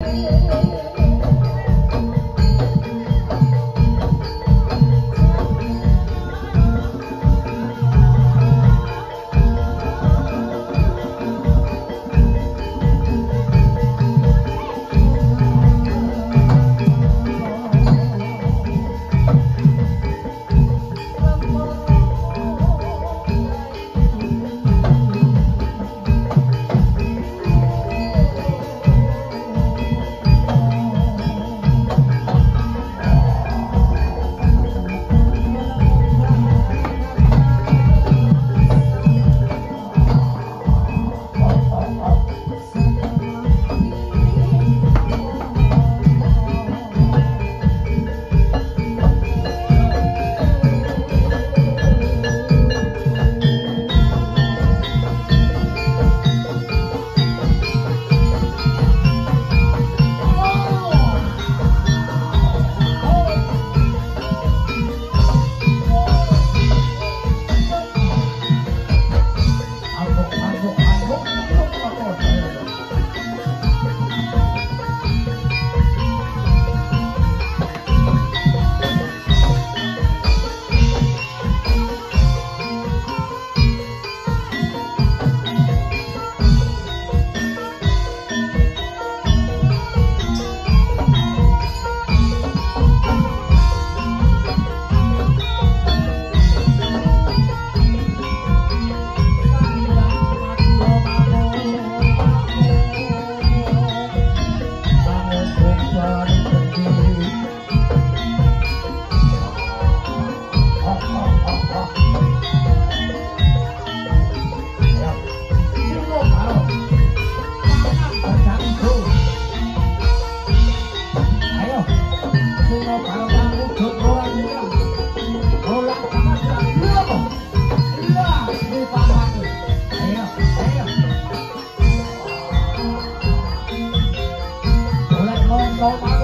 Hãy 高大。